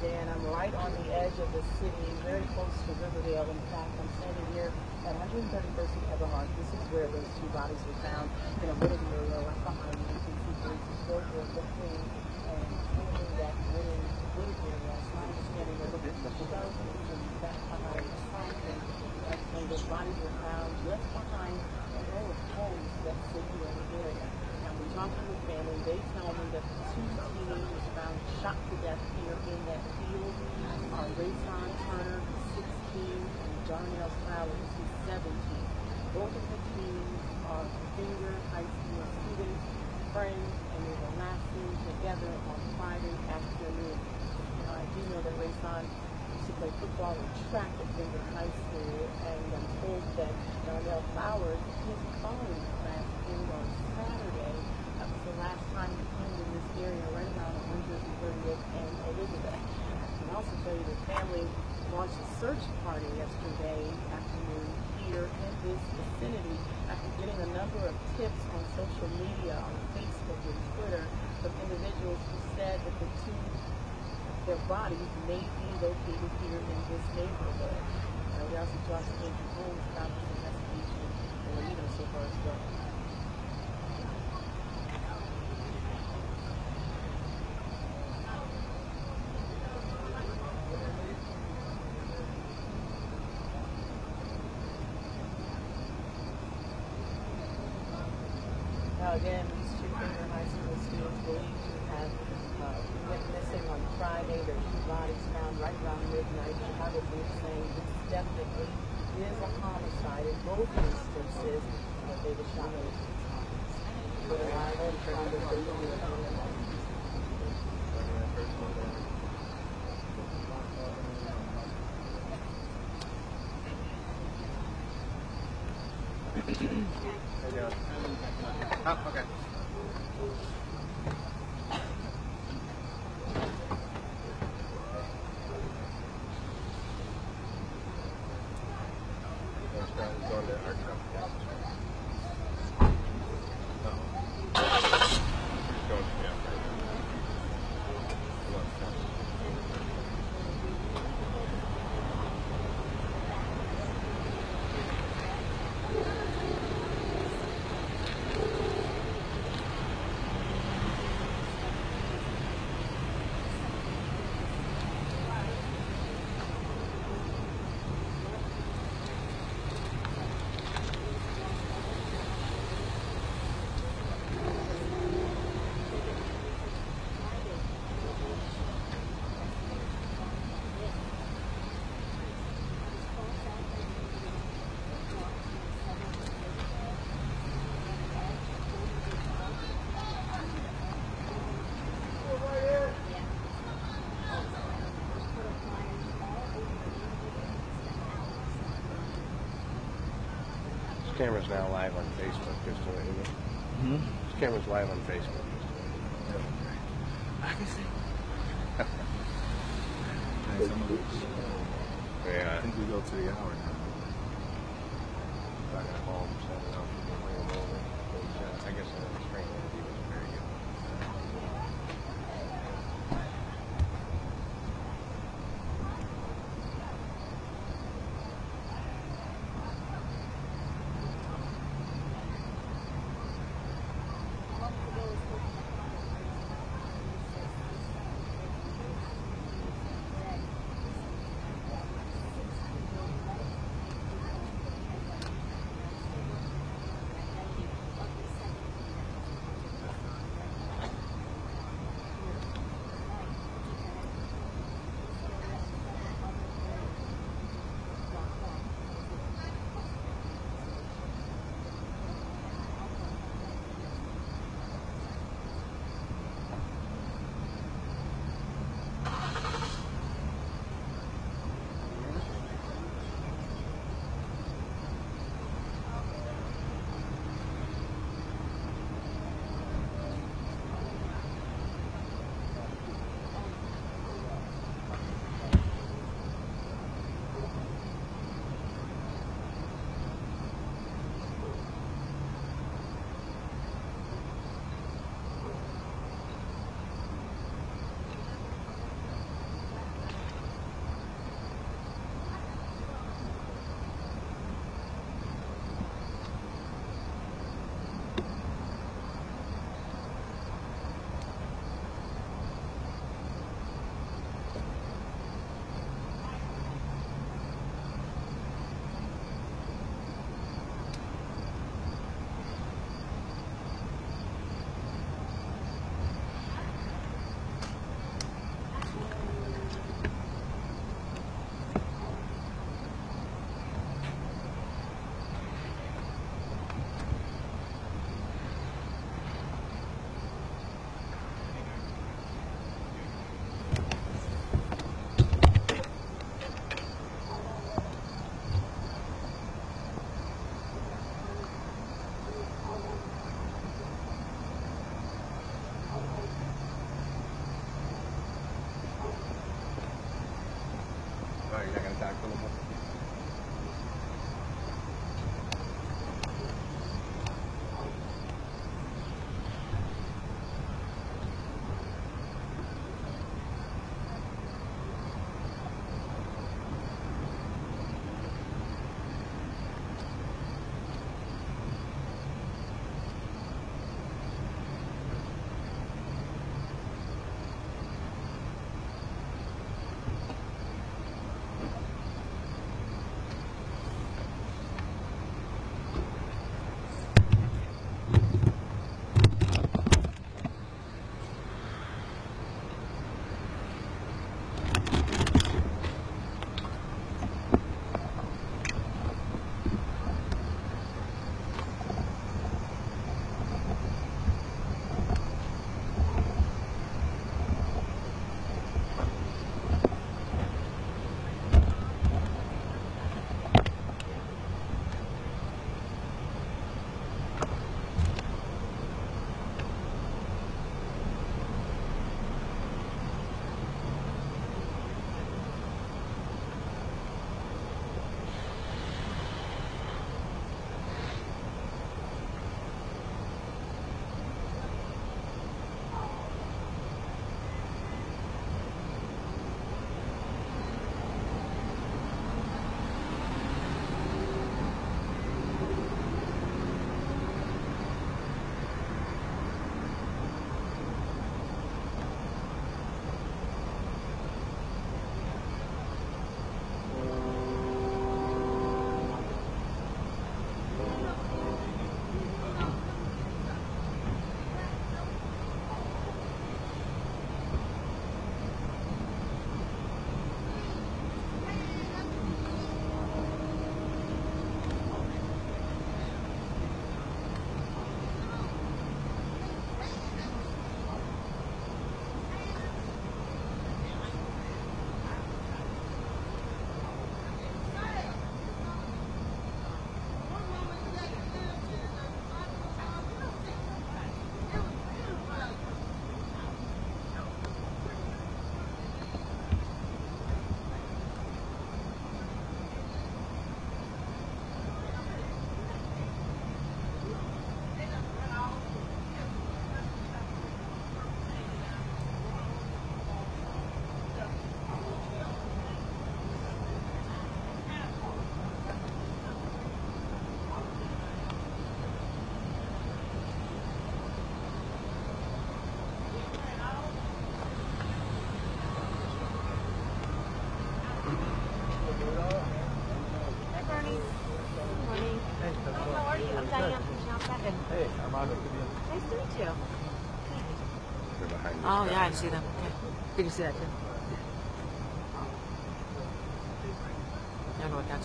day, and I'm right on the edge of the city, very close to Riverdale. In fact, I'm standing here at 131st and Everhart. This is where those two bodies were found in a wooded area left behind in 1963 to show the queen camera's now live on Facebook, just to let you know. Mm -hmm. This camera's live on Facebook. I can see. Yeah. I think we go to the hour now. I got home, set it up, I guess I was straight.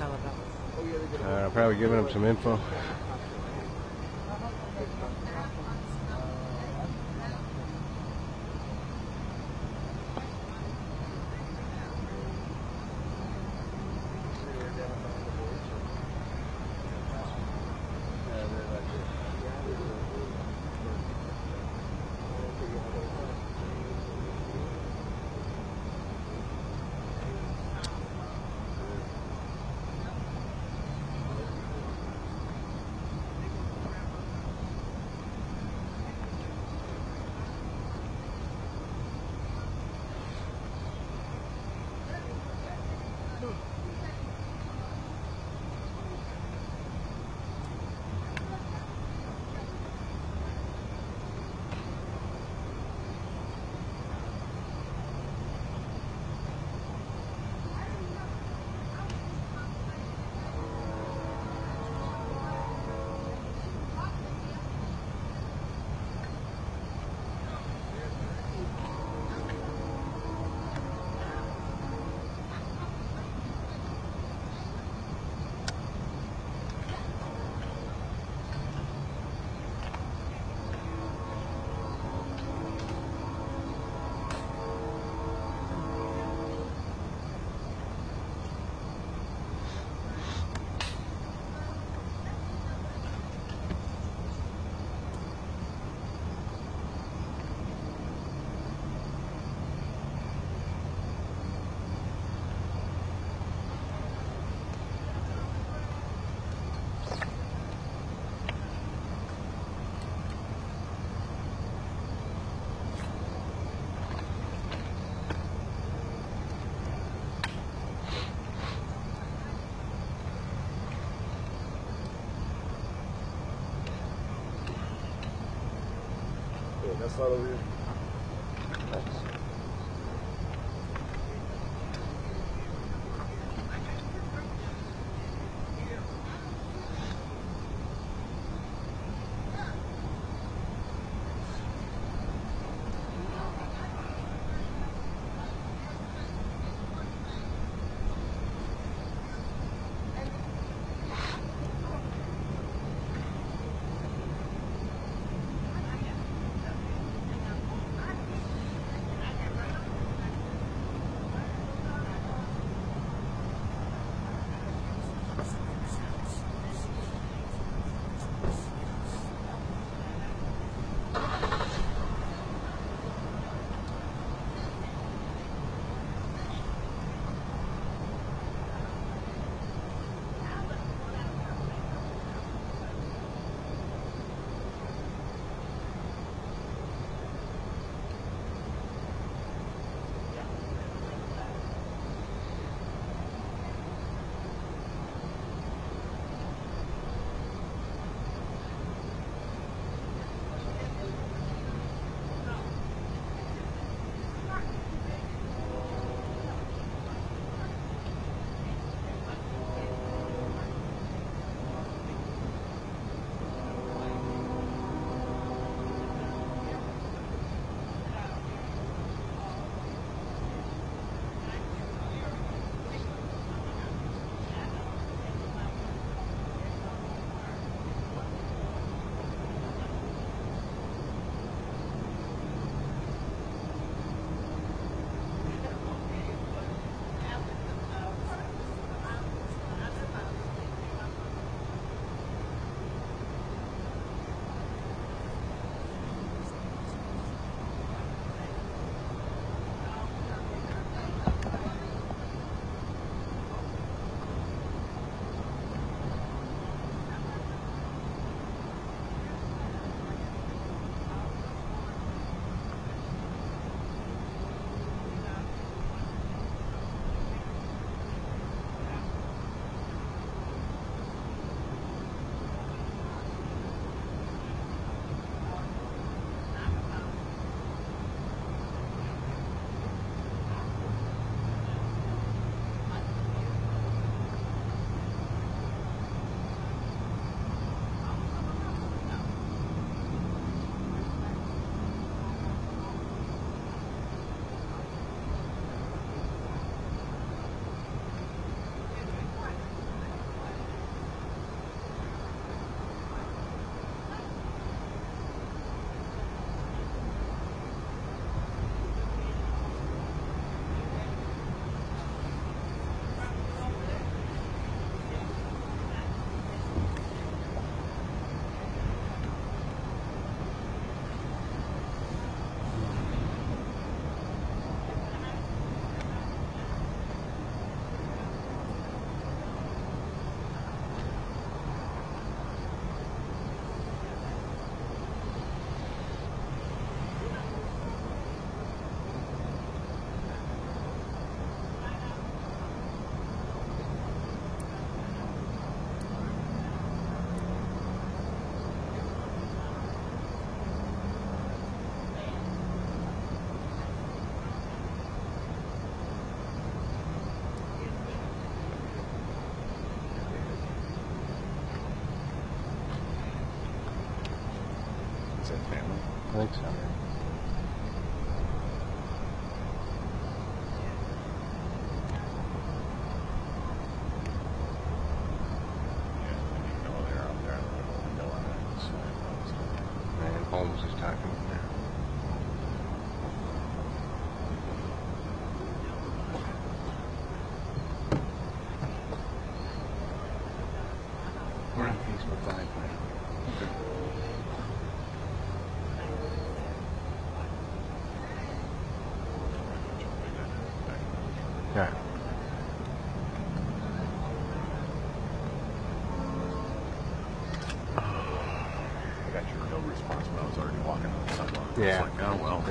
All about. Uh, probably giving them some info. That's not over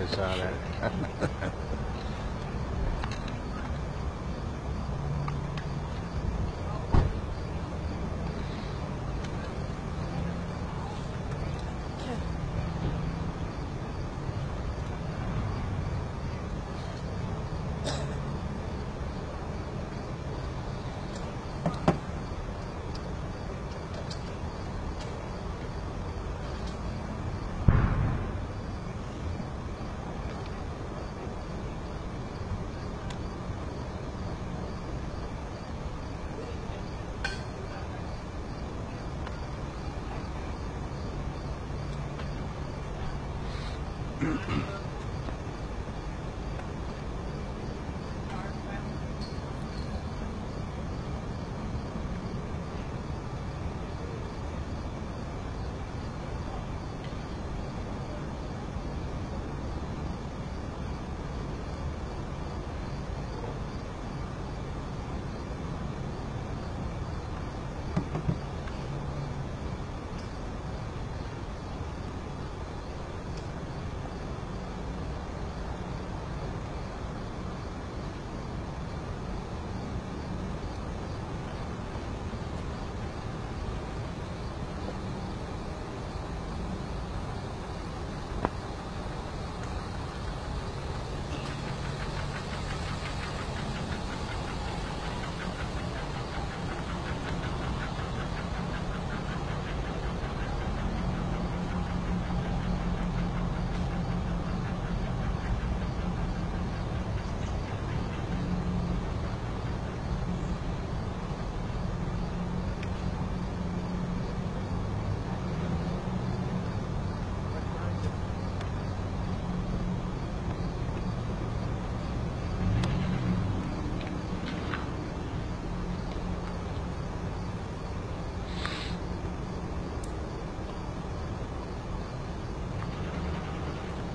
saw that.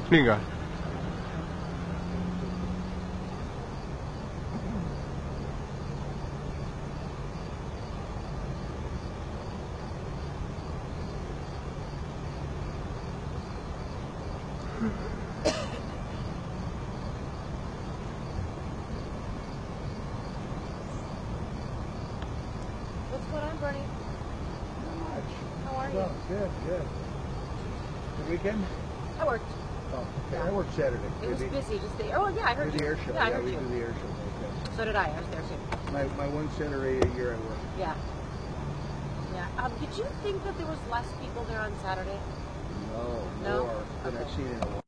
Here you go. What's going on, Bernie? How are you? Good, good. Good weekend? I worked. Oh, okay. Yeah. I worked Saturday. It was Did the- busy. Just the oh yeah, I heard did the you. air show. Yeah, I heard we you. do the air show. So did I. I was there too. My, my one Saturday a year I work. Yeah. Yeah. Um, did you think that there was less people there on Saturday? No, No? more than I've Okay. seen in a while.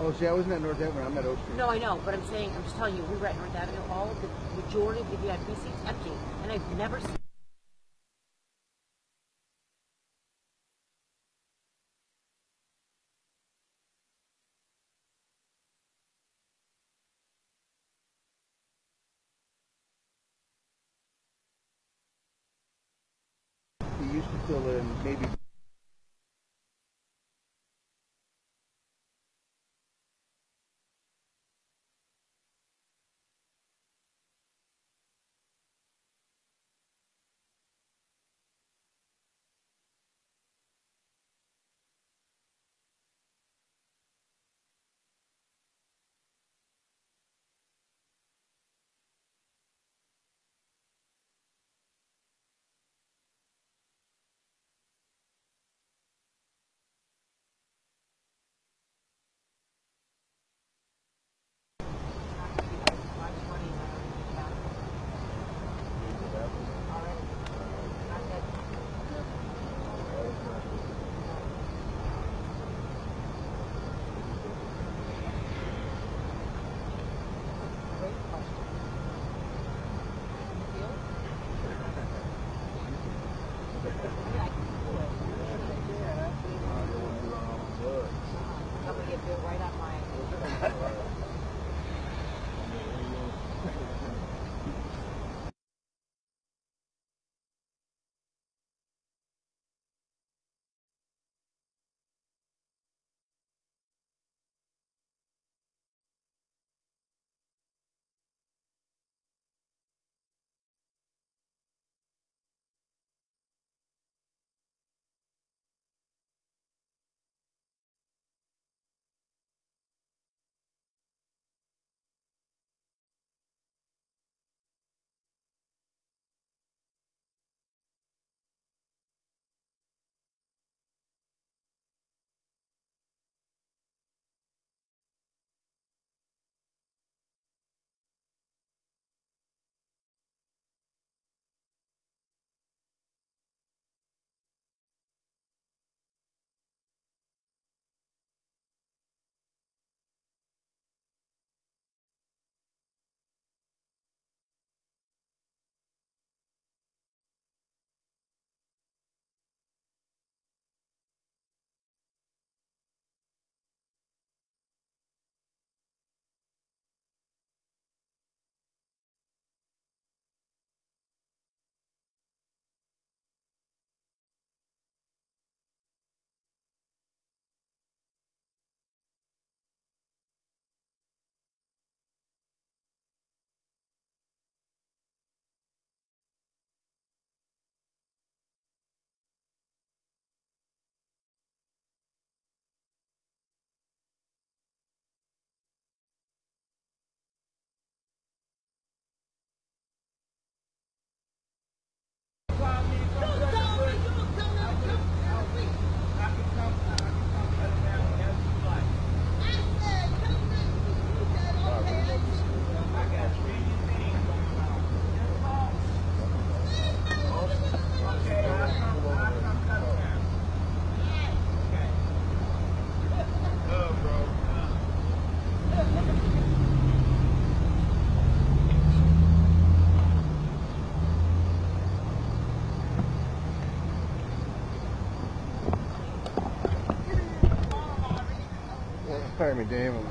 Oh, see, I wasn't at North Avenue. I'm at Oak Street. No, I know, but I'm saying, I'm just telling you, we were at North Avenue. All the majority of the VIP seats empty, and I've never seen. He used to fill in maybe Fire me,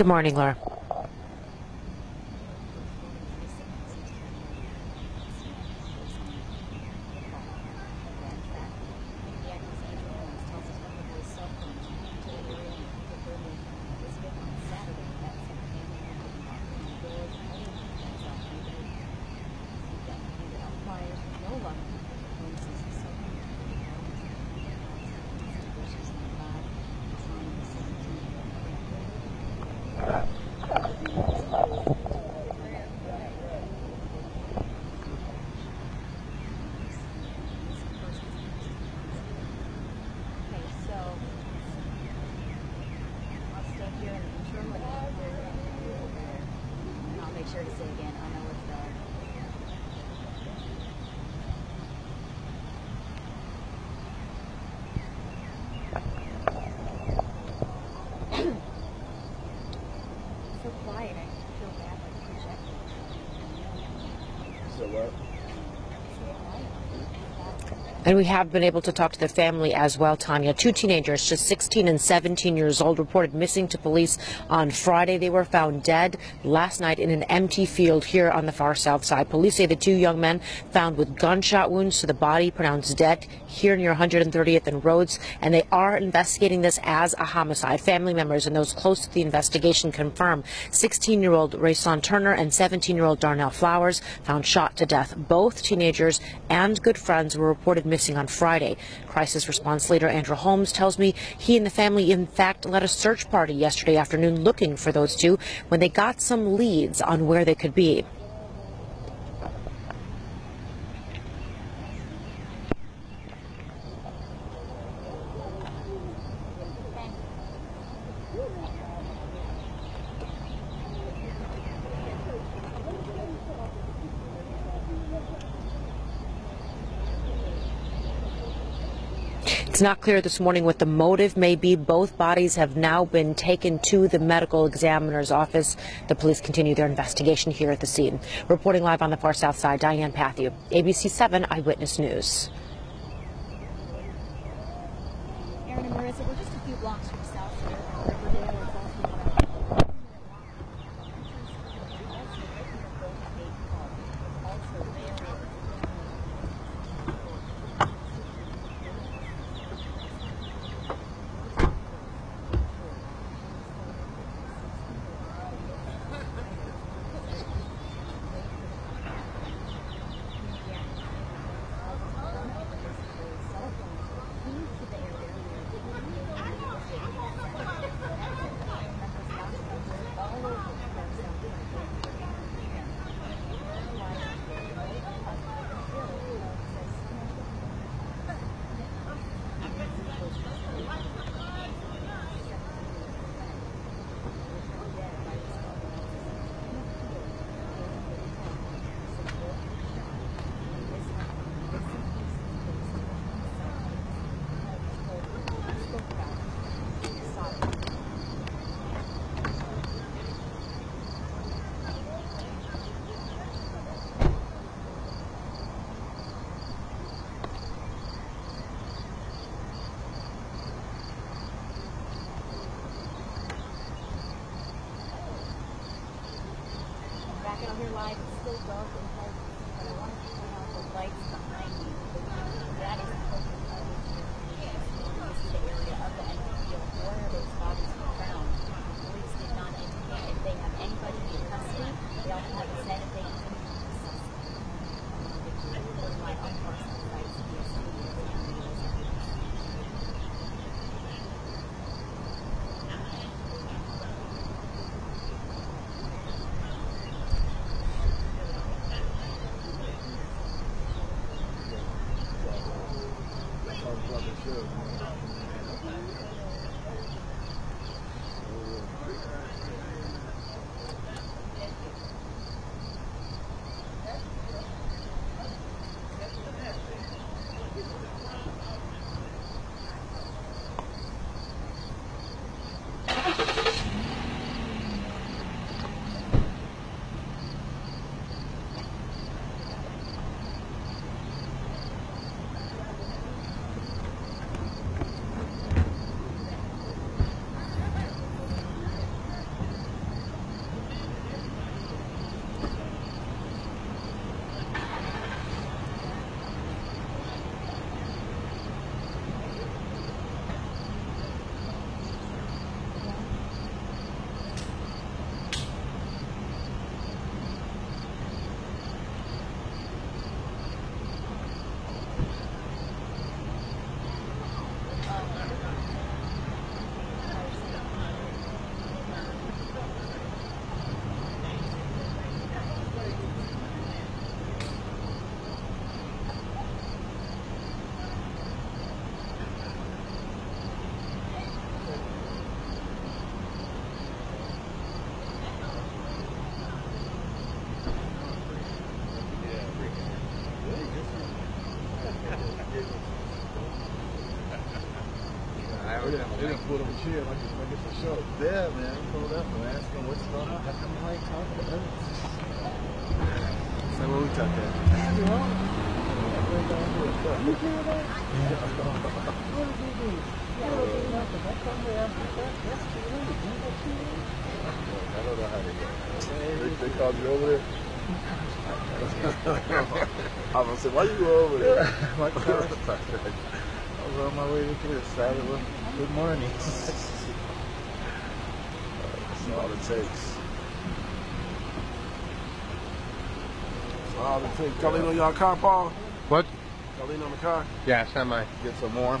Good morning, Laura. Okay, so I'll stay here and ensure what and I'll make sure to say again, I know it's the so quiet, I feel bad like projecting. So what? So quiet. And we have been able to talk to the family as well, Tanya. Two teenagers, just 16 and 17 years old, reported missing to police on Friday. They were found dead last night in an empty field here on the far south side. Police say the two young men found with gunshot wounds to the body, pronounced dead here near 130th and Rhodes, and they are investigating this as a homicide. Family members and those close to the investigation confirm 16-year-old Rayson Turner and 17-year-old Darnell Flowers found shot to death. Both teenagers and good friends were reported missing on Friday. Crisis response leader Andrew Holmes tells me he and the family, in fact, led a search party yesterday afternoon looking for those two when they got some leads on where they could be. It's not clear this morning what the motive may be. Both bodies have now been taken to the medical examiner's office. The police continue their investigation here at the scene. Reporting live on the far south side, Diane Pathieu, ABC 7 Eyewitness News. Aaron and Marissa, get. They, they called you over there. I was gonna say, why you go over there? my car. I was on my way to this side of the good morning. That's all it takes. That's all it takes. Y'all lean on y'all car, Paul? What? Y'all lean on the car? Yeah, semi. Get some warm.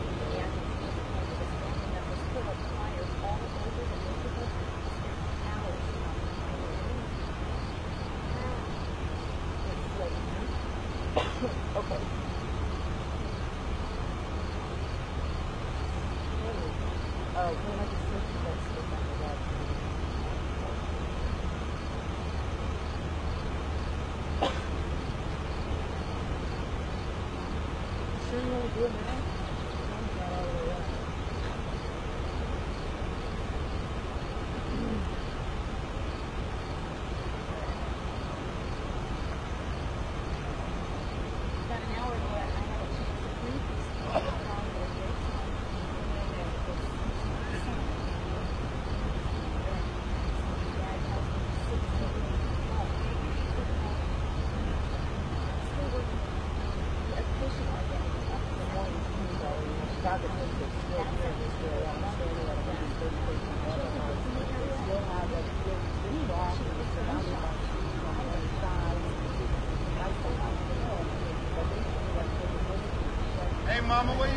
mama, where